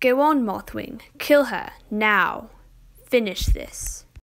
Go on, Mothwing. Kill her. Now. Finish this.